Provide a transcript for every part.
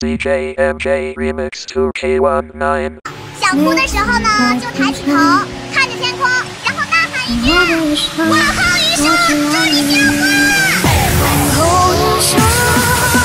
DJ MJ Remix 2K19。想哭的时候呢，就抬起头，看着天空，然后大喊一句：“往后余生，祝你幸福。”往后余生。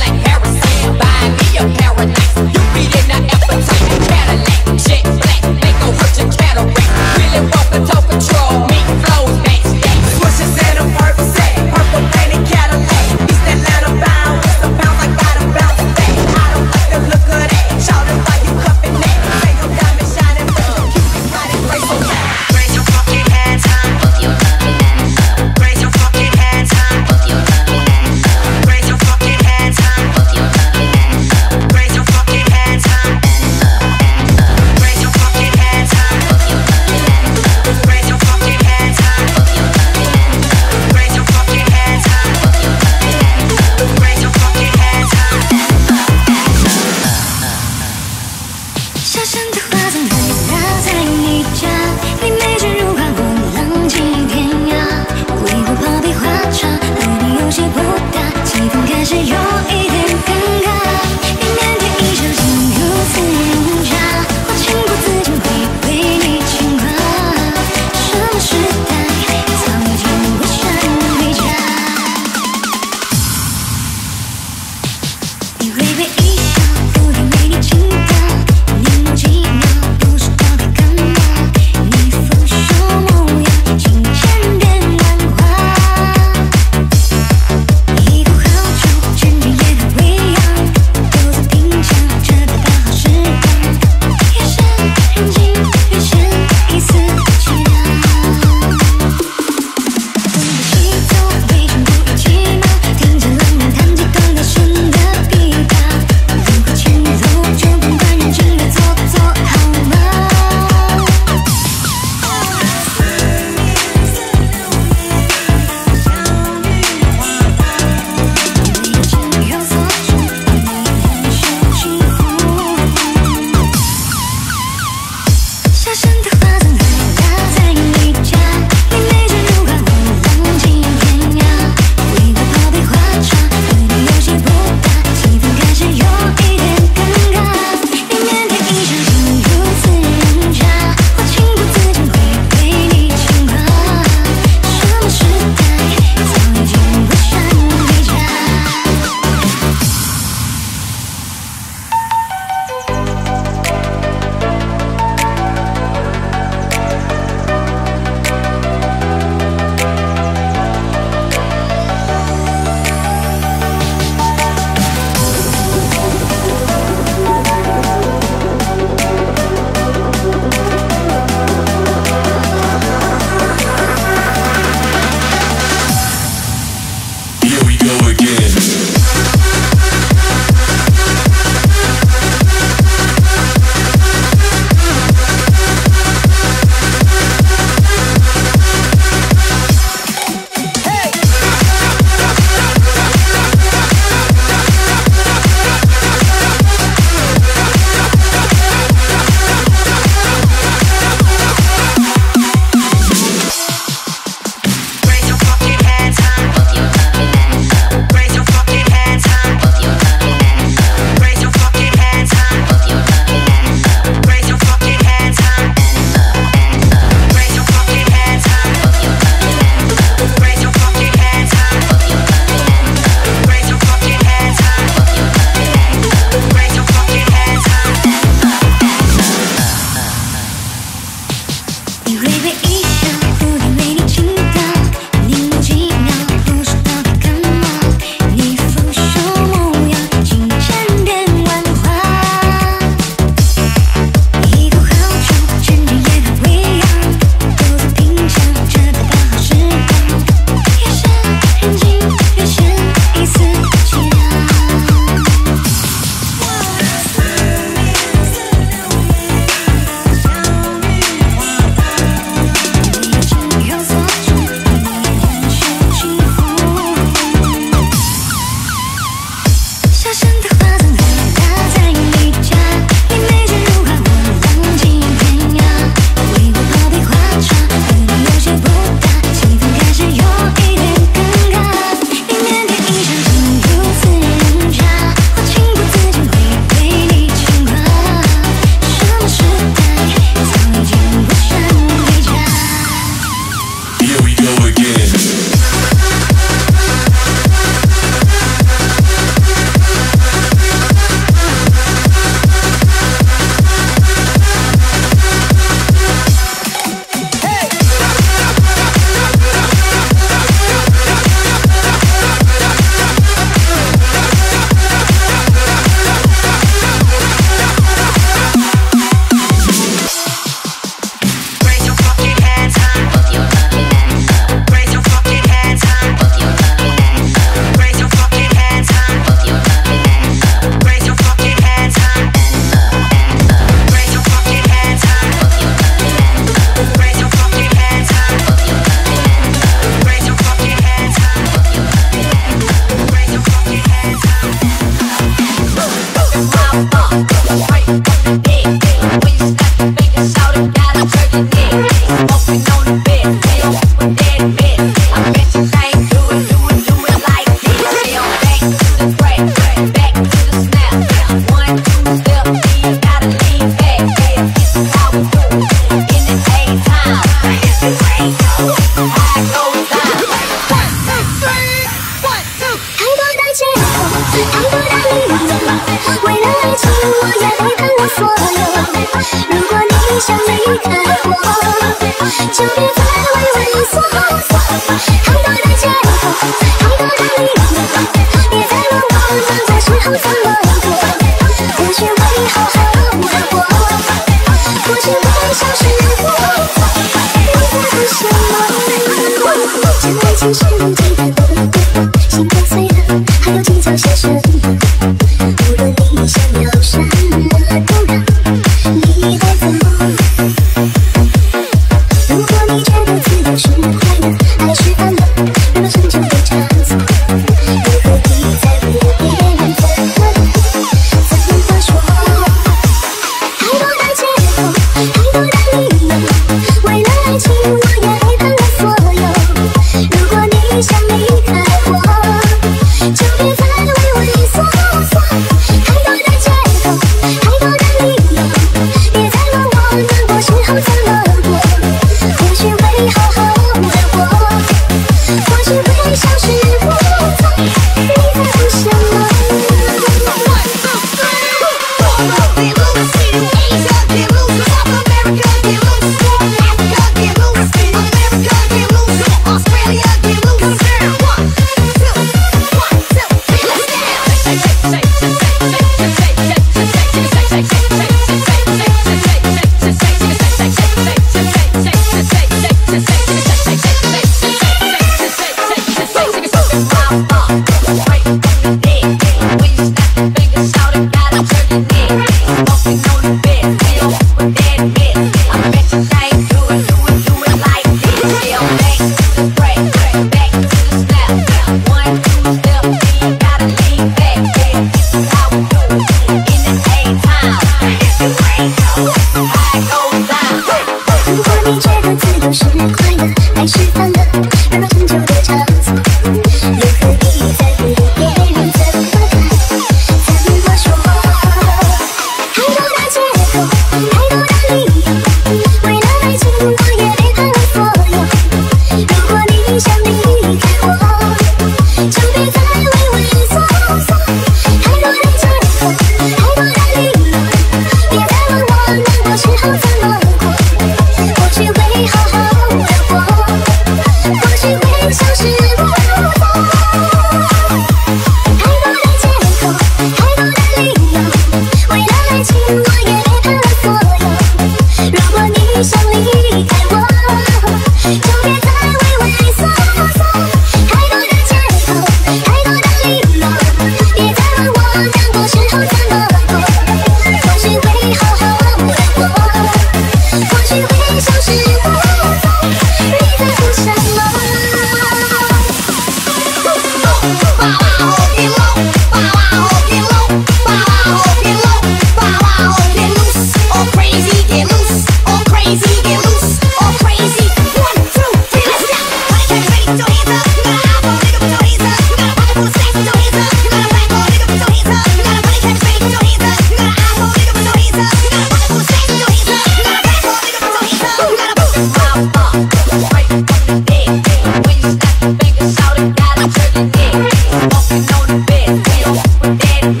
Walking on the bed, we don't want that.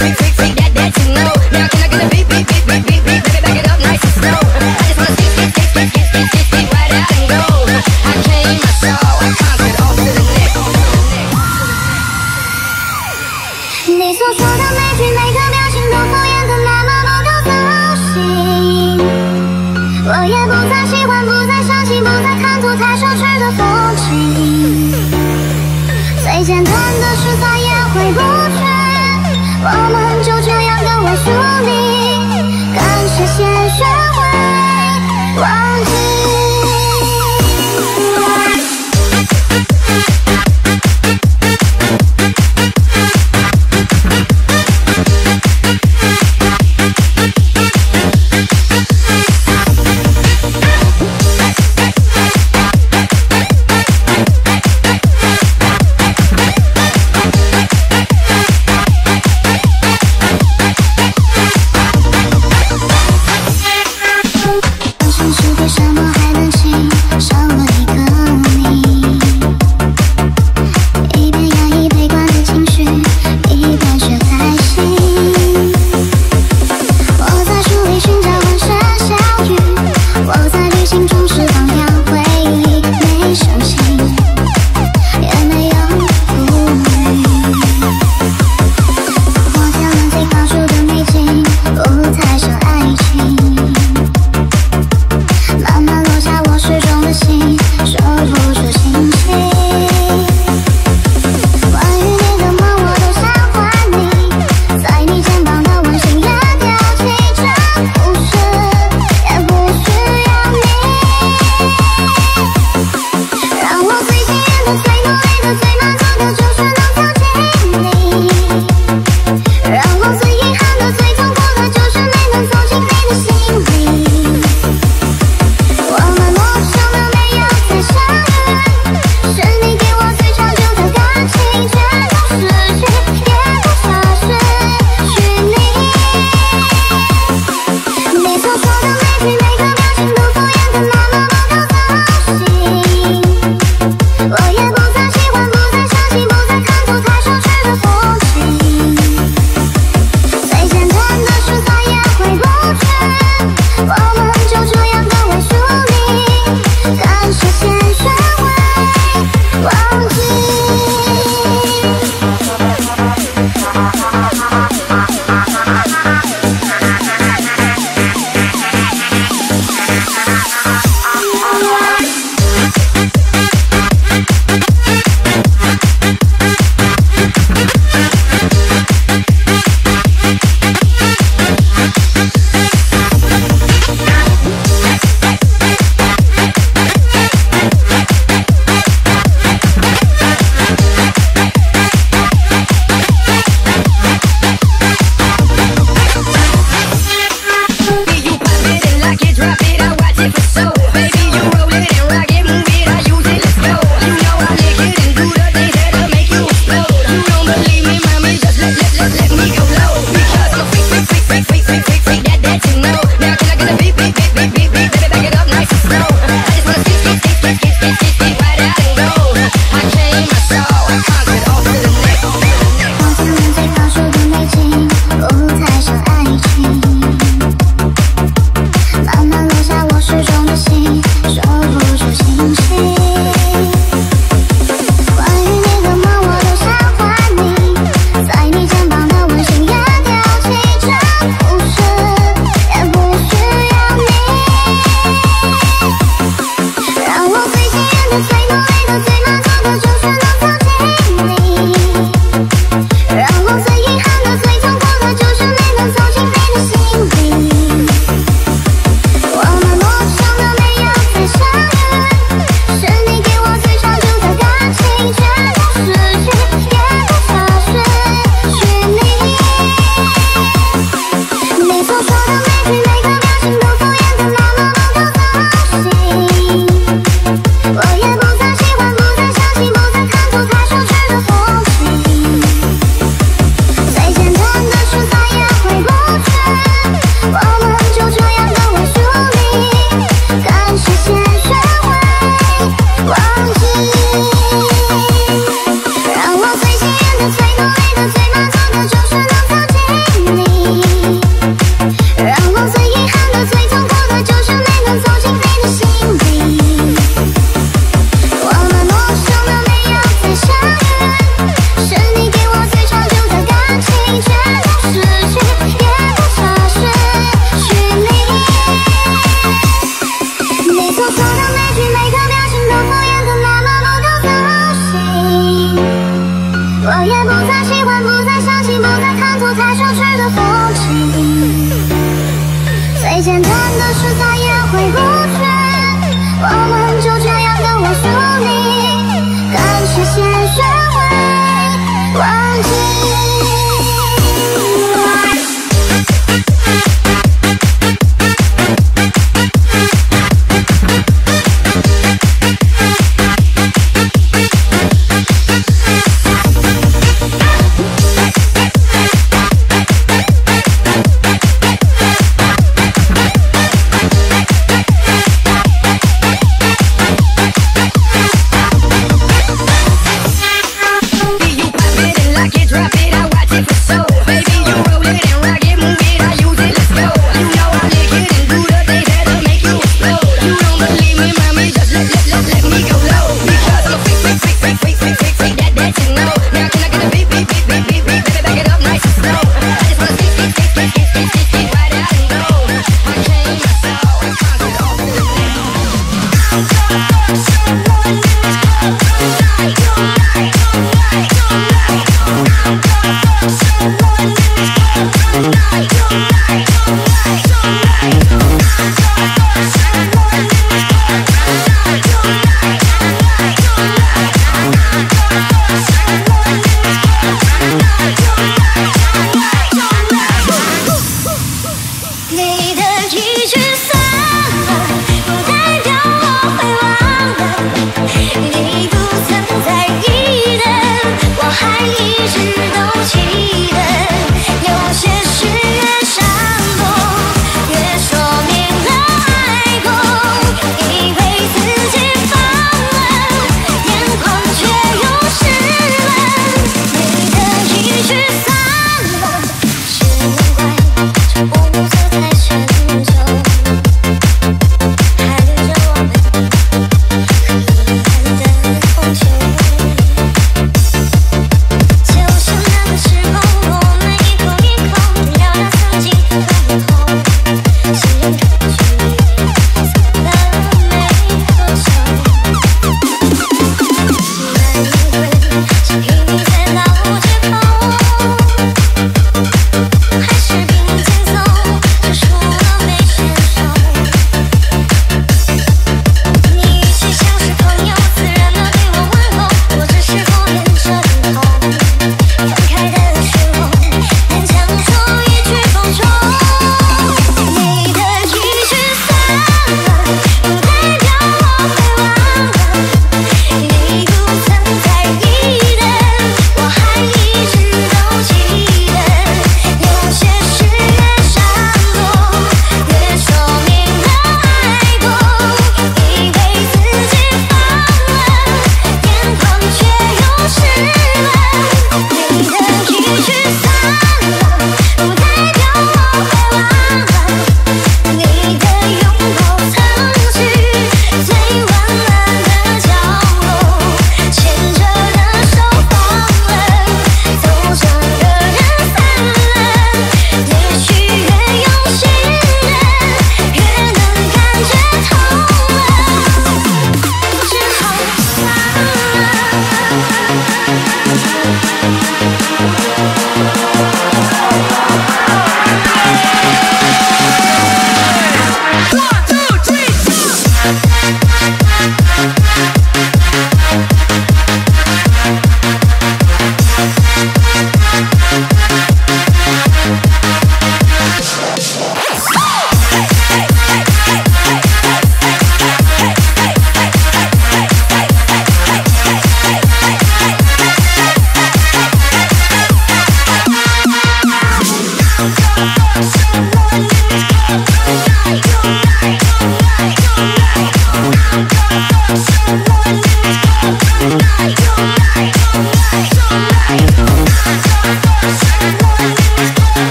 Make, make, make.